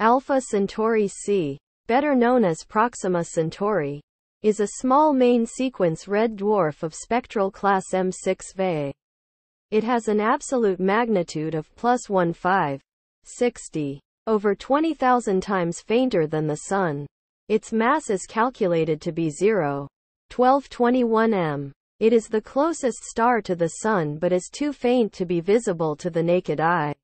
Alpha Centauri c, better known as Proxima Centauri, is a small main sequence red dwarf of spectral class M6V. It has an absolute magnitude of plus 15, 60, over 20,000 times fainter than the Sun. Its mass is calculated to be 0, 1221 m. It is the closest star to the Sun but is too faint to be visible to the naked eye.